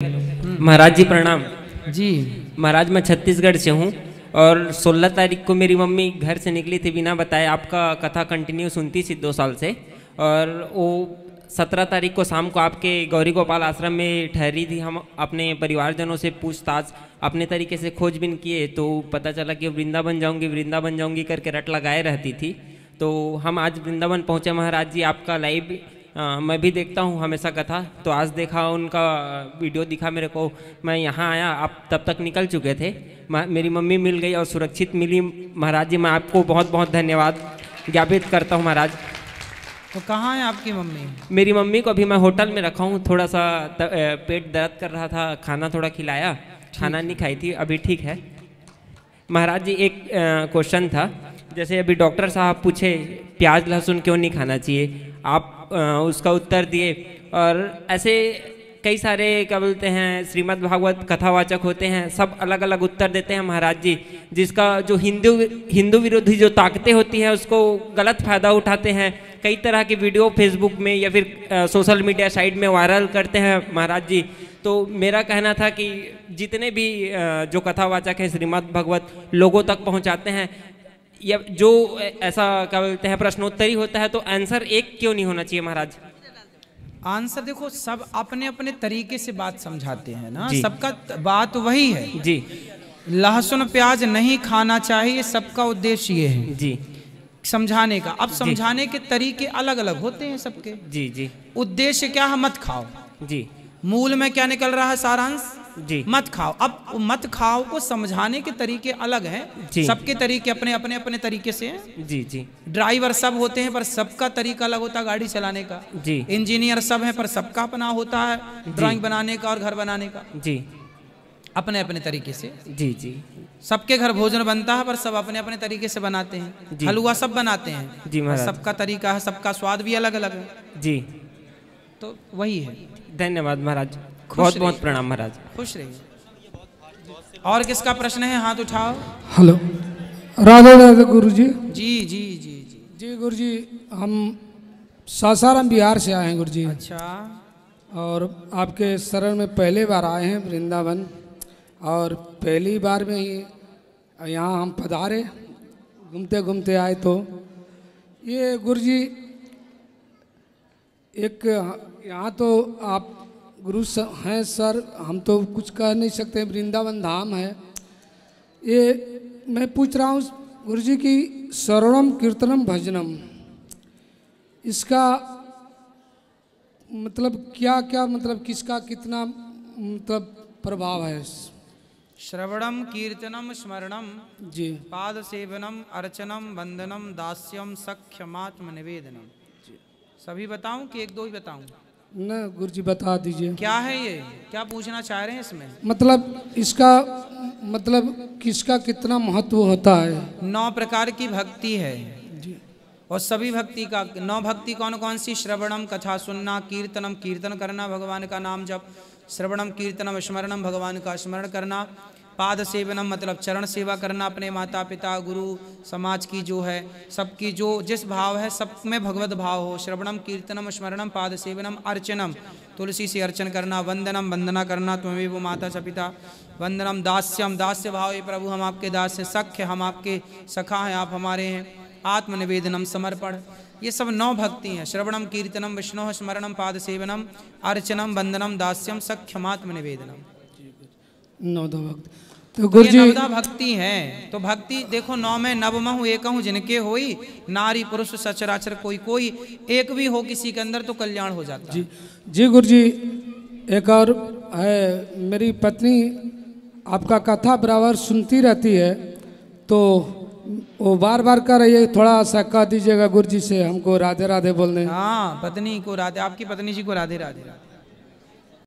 महाराज जी प्रणाम। जी। महाराज मैं छत्तीसगढ़ से हूँ और 16 तारीख को मेरी मम्मी घर से निकली थी बिना बताए। आपका कथा कंटिन्यू सुनती थी दो साल से और वो 17 तारीख को शाम को आपके गौरी गोपाल आश्रम में ठहरी थी। हम अपने परिवारजनों से पूछताछ अपने तरीके से खोजबीन किए तो पता चला कि वृंदावन जाऊँगी वृंदावन जाऊँगी करके रट लगाए रहती थी। तो हम आज वृंदावन पहुँचे। महाराज जी आपका लाइव आ, मैं भी देखता हूँ हमेशा कथा। तो आज देखा उनका वीडियो दिखा मेरे को मैं यहाँ आया आप तब तक निकल चुके थे। मेरी मम्मी मिल गई और सुरक्षित मिली। महाराज जी मैं आपको बहुत बहुत धन्यवाद ज्ञापित करता हूँ महाराज। तो कहाँ है आपकी मम्मी? मेरी मम्मी को अभी मैं होटल में रखा हूँ। थोड़ा सा त, पेट दर्द कर रहा था खाना थोड़ा खिलाया। खाना नहीं खाई थी अभी ठीक है। महाराज जी एक क्वेश्चन था। जैसे अभी डॉक्टर साहब पूछे प्याज लहसुन क्यों नहीं खाना चाहिए? आप उसका उत्तर दिए। और ऐसे कई सारे क्या बोलते हैं श्रीमद् भागवत कथावाचक होते हैं सब अलग अलग उत्तर देते हैं महाराज जी जिसका जो हिंदू हिंदू विरोधी जो ताकतें होती हैं उसको गलत फ़ायदा उठाते हैं। कई तरह की वीडियो फेसबुक में या फिर अ, सोशल मीडिया साइट में वायरल करते हैं महाराज जी। तो मेरा कहना था कि जितने भी जो कथावाचक हैं श्रीमद् भगवत लोगों तक पहुंचाते हैं या जो ऐसा क्या बोलते हैं प्रश्नोत्तरी होता है तो आंसर एक क्यों नहीं होना चाहिए महाराज? आंसर देखो सब अपने अपने तरीके से बात समझाते हैं ना। सबका बात वही है। जी। लहसुन प्याज नहीं खाना चाहिए सबका उद्देश्य ये है। जी। समझाने का। अब समझाने के तरीके अलग अलग होते हैं सबके। जी जी। उद्देश्य क्या है मत खाओ। जी। मूल में क्या निकल रहा है सारांश? जी। मत खाओ। अब मत खाओ को समझाने के तरीके अलग हैं। सबके तरीके अपने अपने अपने तरीके से हैं। जी जी। ड्राइवर सब होते हैं पर सबका तरीका अलग होता है गाड़ी चलाने का। जी। इंजीनियर सब हैं पर सबका अपना होता है ड्राइंग बनाने का और घर बनाने का। जी। अपने अपने तरीके से। जी जी। सबके घर भोजन बनता है पर सब अपने अपने तरीके से बनाते हैं। हलवा सब बनाते हैं। जी सबका तरीका है सबका स्वाद भी अलग अलग है। जी। तो वही है। धन्यवाद महाराज। बहुत बहुत प्रणाम महाराज। खुश रहिए। और किसका प्रश्न है? हाथ उठाओ। हेलो। राधे राधे गुरु जी जी जी जी। जी जी गुरु जी हम सासाराम बिहार से आए हैं गुरु जी अच्छा। और आपके शरण में पहले बार आए हैं वृंदावन। और पहली बार में ही यहाँ हम पधारे घूमते घूमते आए तो। ये गुरु जी एक यहाँ तो आप गुरु स- हैं सर हम तो कुछ कह नहीं सकते वृंदावन धाम है। ये मैं पूछ रहा हूँ गुरु जी की शरणम कीर्तनम भजनम इसका मतलब क्या क्या मतलब किसका कितना मतलब प्रभाव है? श्रवणम कीर्तनम स्मरणम जी। पाद सेवनम अर्चनम वंदनम दास्यम सख्यमात्म निवेदनम। सभी बताऊँ कि एक दो ही बताऊँ? न गुरु जी बता दीजिए। क्या है ये? क्या पूछना चाह रहे हैं इसमें? मतलब इसका मतलब किसका कितना महत्व होता है? नौ प्रकार की भक्ति है। जी। और सभी भक्ति का नौ भक्ति कौन कौन सी? श्रवणम कथा सुनना कीर्तनम कीर्तन करना भगवान का नाम जप। श्रवणम कीर्तनम स्मरणम भगवान का स्मरण करना। पाद सेवनम मतलब चरण सेवा करना अपने माता पिता, गुरु, समाज की जो है, सबकी जो जिस भाव है, सब में भगवत भाव हो। श्रवणम, कीर्तनम, स्मरणम, पाद सेवनम, अर्चनम। तुलसी से अर्चन करना, वंदनम, वंदना करना, तुम्हें वो माता सपिता। वंदनम, दास्यम, दास्य भाव ये प्रभु, हम आपके दास हैं सख्य, हम आपके सखा हैं, आप हमारे हैं। आत्मनिवेदनम, समर्पण। ये सब नौ भक्ति हैं। श्रवणम, कीर्तनम, विष्णु स्मरणम, पाद सेवनम, अर्चनम, वंदनम, दास्यम सख्यमात्म निवेदनम नौ दो वक्त तो गुरु जी नवदा भक्ति है। तो भक्ति देखो नौ में नवमहु एक हूँ जिनके होई नारी पुरुष सचराचर कोई कोई एक भी हो किसी के अंदर तो कल्याण हो जाता जी जी गुरु जी एक और है मेरी पत्नी आपका कथा बराबर सुनती रहती है तो वो बार बार कर रही है थोड़ा सा कह दीजिएगा गुरु जी से हमको राधे राधे बोलने हाँ। पत्नी को राधे आपकी पत्नी जी को राधे राधे राधे